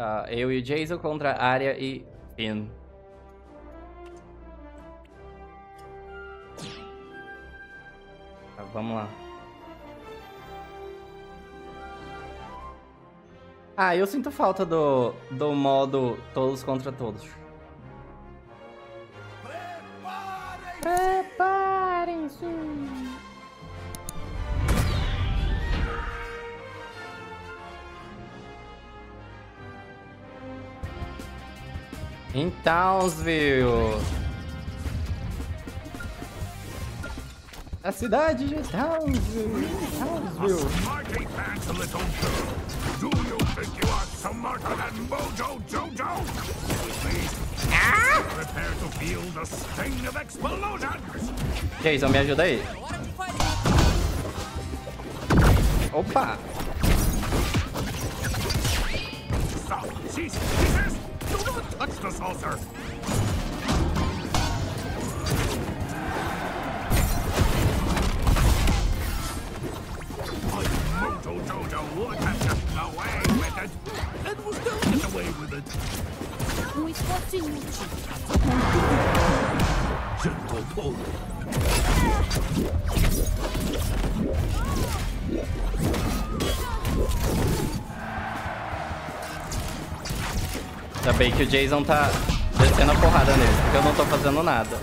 Uh, eu e o Jason contra a Arya e Finn. Tá, vamos lá. Ah, eu sinto falta do, do modo todos contra todos. Preparem-se! Então, viu? A cidade de Townsville. Townsville. Do you think you are smarter than Mojo Jojo? Ah! Prepare to feel the sting of explosions. Jason, me ajuda aí. Opa! Stop! Cease! Do not touch the saucer! Ainda bem que o Jason tá descendo a porrada nele, porque eu não tô fazendo nada.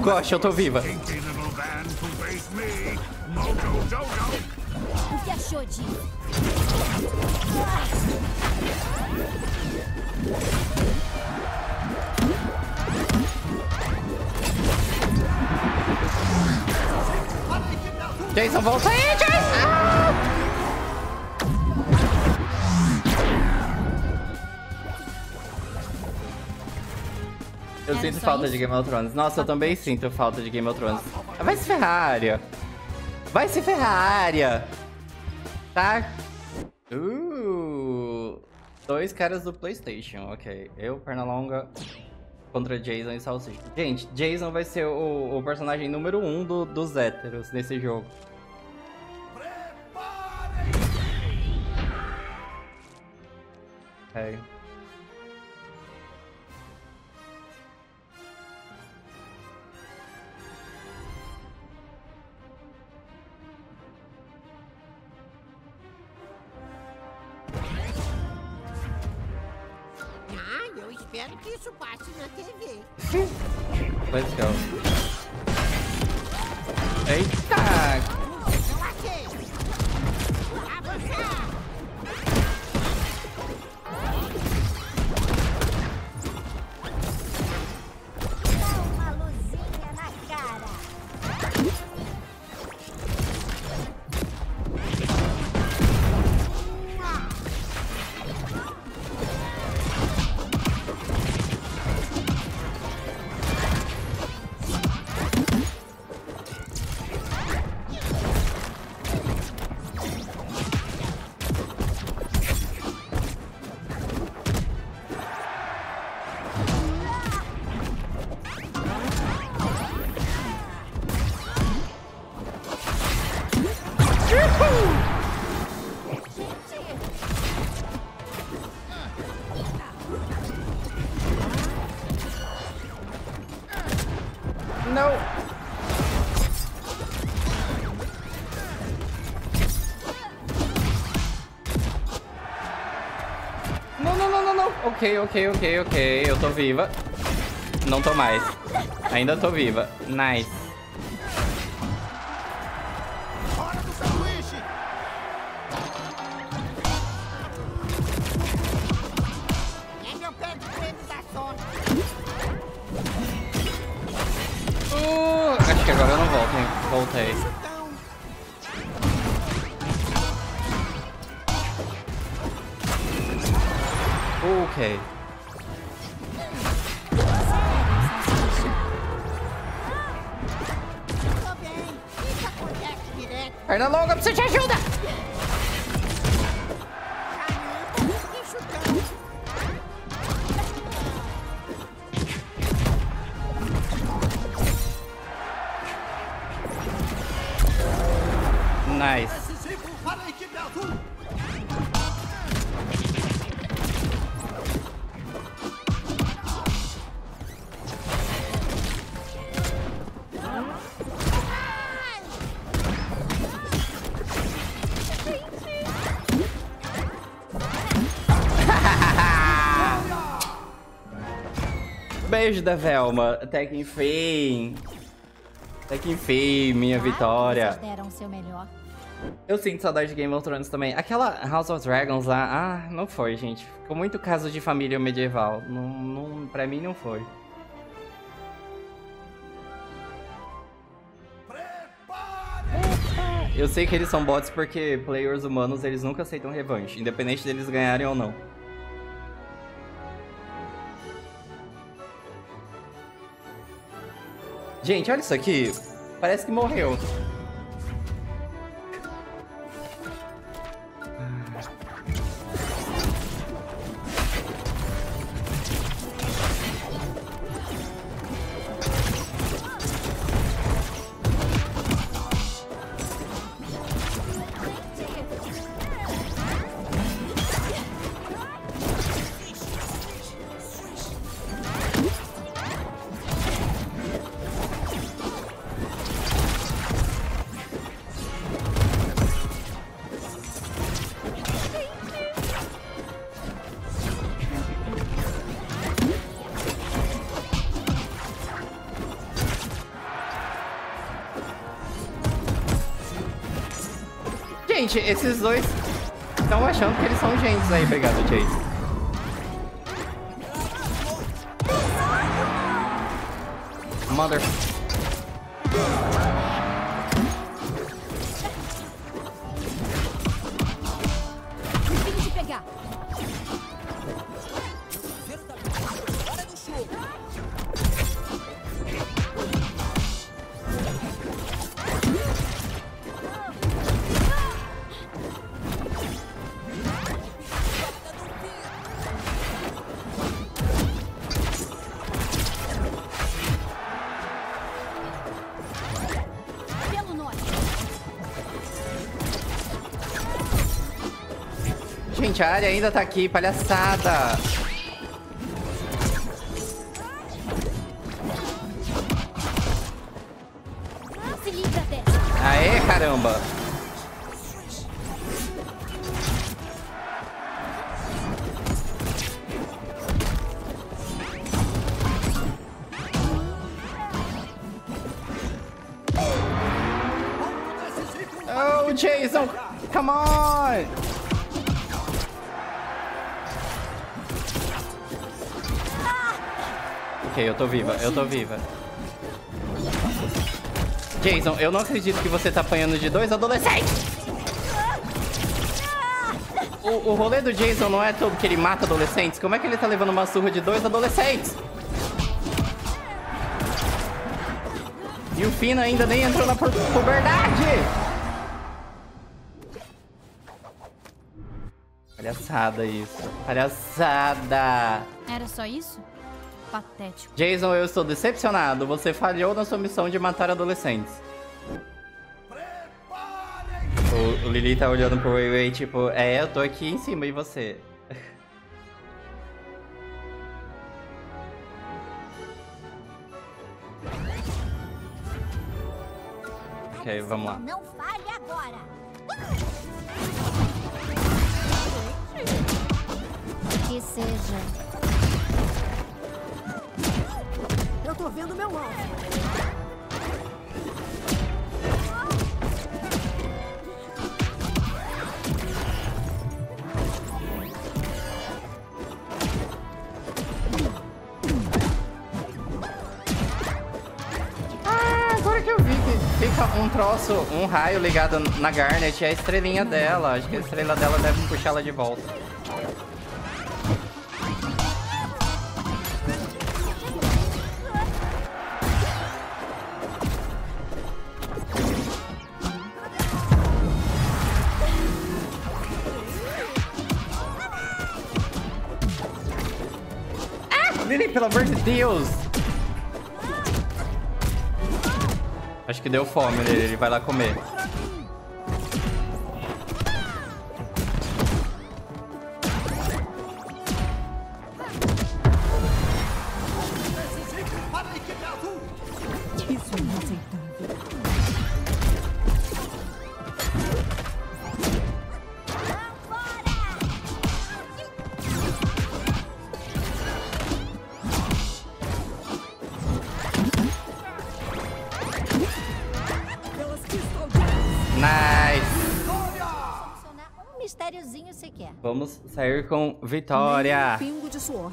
Gosh, eu tô viva. O que achou de? Jason, volta aí, Eu sinto falta de Game of Thrones. Nossa, eu também sinto falta de Game of Thrones. Vai se ferrar, Arya. Vai se ferrar, Arya. Tá? Uh, dois caras do Playstation, ok. Eu, Pernalonga, contra Jason e Salsicha. Gente, Jason vai ser o, o personagem número um do, dos héteros nesse jogo. Ok. Espero que isso passe na TV. Let's go. Eita! Ok, ok, ok, ok. Eu tô viva. Não tô mais. Ainda tô viva. Nice. Que agora eu não volto, hein? Voltei. Ok. Perna longa, preciso de ajuda! Beijo da Velma. Até que enfim. Até que enfim, minha vitória. Vocês deram seu melhor. Eu sinto saudade de Game of Thrones também. Aquela House of Dragons lá, ah, não foi, gente. Ficou muito caso de família medieval. Não, não, pra mim não foi. Eu sei que eles são bots porque players humanos eles nunca aceitam revanche, independente deles ganharem ou não. Gente, olha isso aqui. Parece que morreu. Gente, esses dois estão achando que eles são gentes aí. Obrigado, Chase. Mother. Área ainda tá aqui, palhaçada. Aê, caramba. Oh, Jason, come on. Ok, eu tô viva, eu tô viva. Jason, eu não acredito que você tá apanhando de dois adolescentes. O, o rolê do Jason não é todo que ele mata adolescentes? Como é que ele tá levando uma surra de dois adolescentes? E o Fina ainda nem entrou na pu- puberdade! Palhaçada isso. Palhaçada! Era só isso? Patético. Jason, eu estou decepcionado. Você falhou na sua missão de matar adolescentes. O, o Lili tá olhando pro Wei Wei, tipo, é, eu tô aqui em cima e você. ok, vamos lá. Não falhe agora. Que seja. Tô vendo meu alvo. Ah, um troço, um raio ligado na Garnet, é a estrelinha dela. Acho que a estrela dela deve puxar ela de volta. Lili, pelo amor de Deus! Acho que deu fome nele, ele vai lá comer. Vamos sair com vitória. Nem um pingo de suor.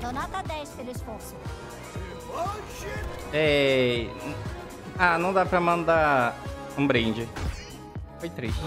Dou nota 10 pelo esforço. Ei. Ah, não dá pra mandar um brinde. Foi triste.